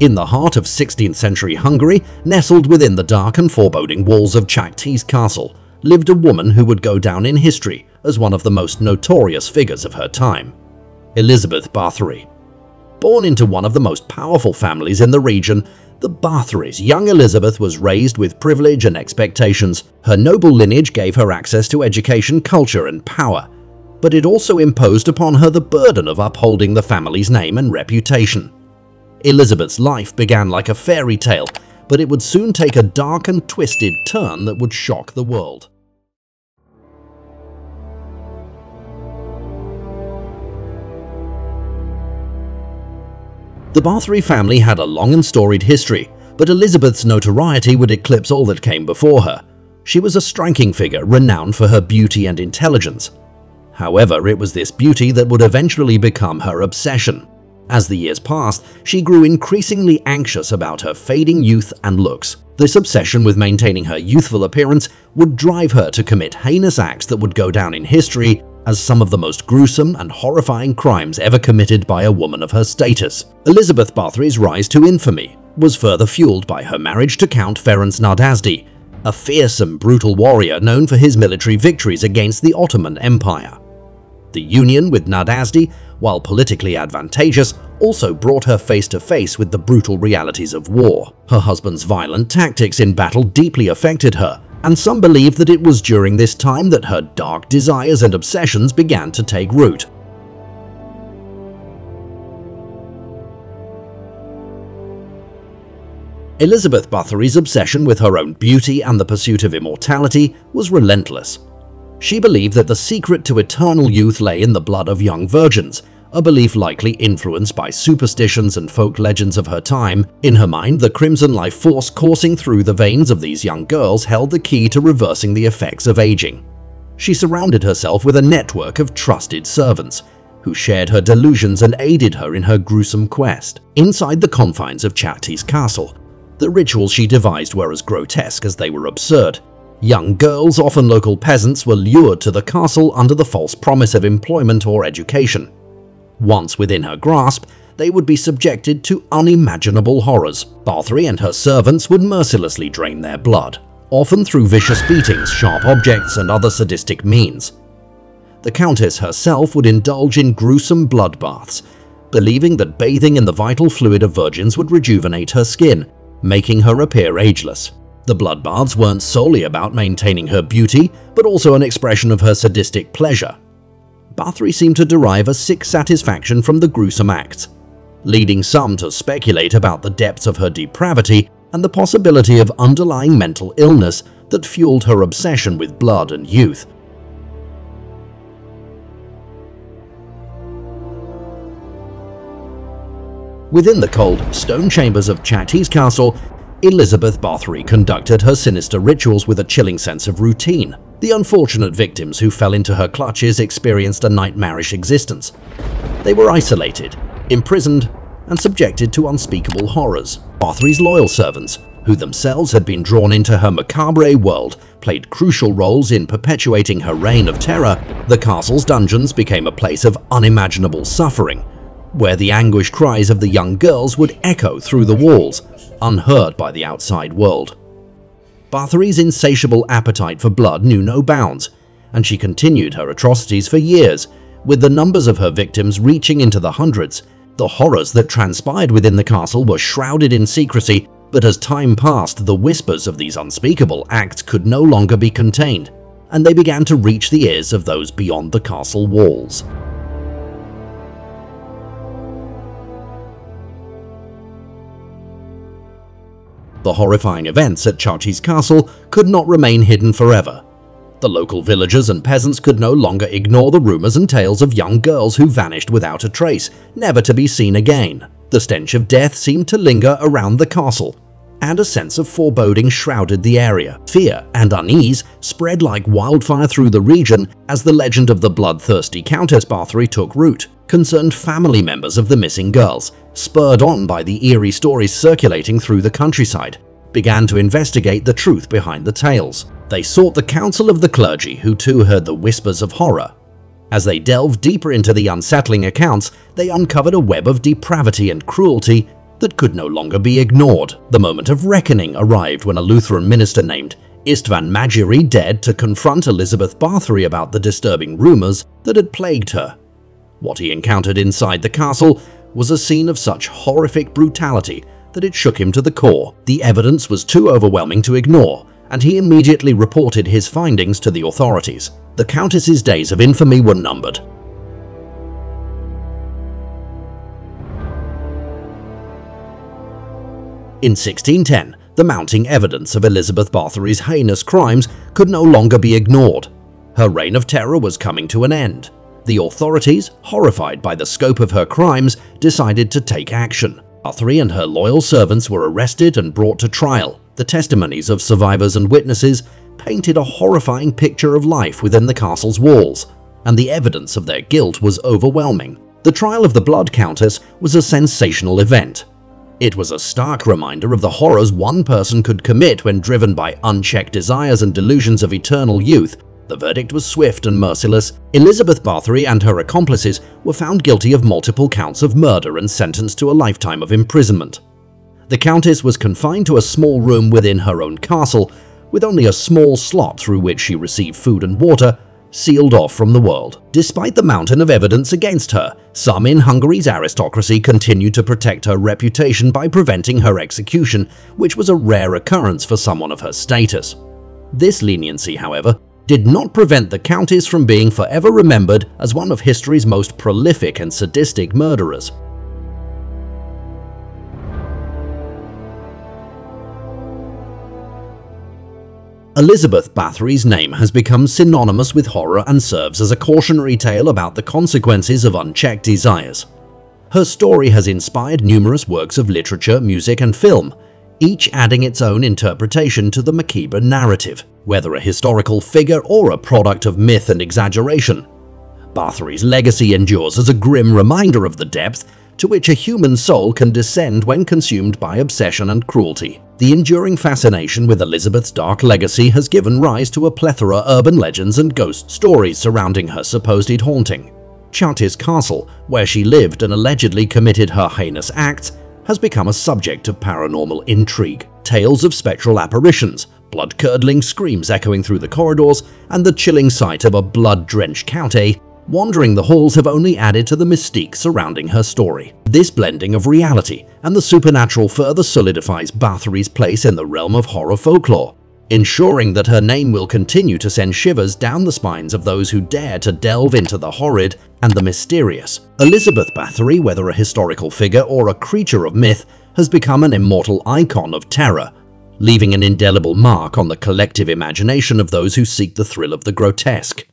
In the heart of 16th century Hungary, nestled within the dark and foreboding walls of Čachtice Castle, lived a woman who would go down in history as one of the most notorious figures of her time, Elizabeth Bathory. Born into one of the most powerful families in the region, the Bathorys' young Elizabeth was raised with privilege and expectations. Her noble lineage gave her access to education, culture, and power, but it also imposed upon her the burden of upholding the family's name and reputation. Elizabeth's life began like a fairy tale, but it would soon take a dark and twisted turn that would shock the world. The Bathory family had a long and storied history, but Elizabeth's notoriety would eclipse all that came before her. She was a striking figure renowned for her beauty and intelligence. However, it was this beauty that would eventually become her obsession. As the years passed, she grew increasingly anxious about her fading youth and looks. This obsession with maintaining her youthful appearance would drive her to commit heinous acts that would go down in history as some of the most gruesome and horrifying crimes ever committed by a woman of her status. Elizabeth Bathory's rise to infamy was further fueled by her marriage to Count Ferenc Nadasdy, a fearsome, brutal warrior known for his military victories against the Ottoman Empire. The union with Nadasdy, while politically advantageous, also brought her face to face with the brutal realities of war. Her husband's violent tactics in battle deeply affected her, and some believe that it was during this time that her dark desires and obsessions began to take root. Elizabeth Bathory's obsession with her own beauty and the pursuit of immortality was relentless. She believed that the secret to eternal youth lay in the blood of young virgins, a belief likely influenced by superstitions and folk legends of her time. In her mind, the crimson life force coursing through the veins of these young girls held the key to reversing the effects of aging. She surrounded herself with a network of trusted servants, who shared her delusions and aided her in her gruesome quest. Inside the confines of Čachtice castle, the rituals she devised were as grotesque as they were absurd. Young girls, often local peasants, were lured to the castle under the false promise of employment or education. Once within her grasp, they would be subjected to unimaginable horrors. Bathory and her servants would mercilessly drain their blood, often through vicious beatings, sharp objects, and other sadistic means. The Countess herself would indulge in gruesome bloodbaths, believing that bathing in the vital fluid of virgins would rejuvenate her skin, making her appear ageless. The bloodbaths weren't solely about maintaining her beauty, but also an expression of her sadistic pleasure. Bathory seemed to derive a sick satisfaction from the gruesome acts, leading some to speculate about the depths of her depravity and the possibility of underlying mental illness that fueled her obsession with blood and youth. Within the cold stone chambers of Čachtice castle, Elizabeth Bathory conducted her sinister rituals with a chilling sense of routine. The unfortunate victims who fell into her clutches experienced a nightmarish existence. They were isolated, imprisoned, and subjected to unspeakable horrors. Bathory's loyal servants, who themselves had been drawn into her macabre world, played crucial roles in perpetuating her reign of terror. The castle's dungeons became a place of unimaginable suffering, where the anguished cries of the young girls would echo through the walls, unheard by the outside world. Bathory's insatiable appetite for blood knew no bounds, and she continued her atrocities for years, with the numbers of her victims reaching into the hundreds. The horrors that transpired within the castle were shrouded in secrecy, but as time passed, the whispers of these unspeakable acts could no longer be contained, and they began to reach the ears of those beyond the castle walls. The horrifying events at Čachtice castle could not remain hidden forever. The local villagers and peasants could no longer ignore the rumours and tales of young girls who vanished without a trace, never to be seen again. The stench of death seemed to linger around the castle, and a sense of foreboding shrouded the area. Fear and unease spread like wildfire through the region as the legend of the bloodthirsty Countess Bathory took root concerned family members of the missing girls, spurred on by the eerie stories circulating through the countryside, began to investigate the truth behind the tales. They sought the counsel of the clergy, who too heard the whispers of horror. As they delved deeper into the unsettling accounts, they uncovered a web of depravity and cruelty that could no longer be ignored. The moment of reckoning arrived when a Lutheran minister named Istvan Magyari dared to confront Elizabeth Bathory about the disturbing rumours that had plagued her. What he encountered inside the castle was a scene of such horrific brutality that it shook him to the core. The evidence was too overwhelming to ignore, and he immediately reported his findings to the authorities. The Countess's days of infamy were numbered. In 1610, the mounting evidence of Elizabeth Bathory's heinous crimes could no longer be ignored. Her reign of terror was coming to an end. The authorities, horrified by the scope of her crimes, decided to take action. Bathory and her loyal servants were arrested and brought to trial. The testimonies of survivors and witnesses painted a horrifying picture of life within the castle's walls, and the evidence of their guilt was overwhelming. The trial of the Blood Countess was a sensational event. It was a stark reminder of the horrors one person could commit when driven by unchecked desires and delusions of eternal youth. The verdict was swift and merciless. Elizabeth Bathory and her accomplices were found guilty of multiple counts of murder and sentenced to a lifetime of imprisonment. The Countess was confined to a small room within her own castle, with only a small slot through which she received food and water, sealed off from the world. Despite the mountain of evidence against her, some in Hungary's aristocracy continued to protect her reputation by preventing her execution, which was a rare occurrence for someone of her status. This leniency, however, did not prevent the Countess from being forever remembered as one of history's most prolific and sadistic murderers. Elizabeth Bathory's name has become synonymous with horror and serves as a cautionary tale about the consequences of unchecked desires. Her story has inspired numerous works of literature, music and film, each adding its own interpretation to the macabre narrative, whether a historical figure or a product of myth and exaggeration. Bathory's legacy endures as a grim reminder of the depth to which a human soul can descend when consumed by obsession and cruelty. The enduring fascination with Elizabeth's dark legacy has given rise to a plethora of urban legends and ghost stories surrounding her supposed haunting. Čachtice Castle, where she lived and allegedly committed her heinous acts, has become a subject of paranormal intrigue. Tales of spectral apparitions, blood-curdling screams echoing through the corridors, and the chilling sight of a blood-drenched countess wandering the halls have only added to the mystique surrounding her story. This blending of reality and the supernatural further solidifies Bathory's place in the realm of horror folklore, ensuring that her name will continue to send shivers down the spines of those who dare to delve into the horrid and the mysterious. Elizabeth Bathory, whether a historical figure or a creature of myth, has become an immortal icon of terror, leaving an indelible mark on the collective imagination of those who seek the thrill of the grotesque.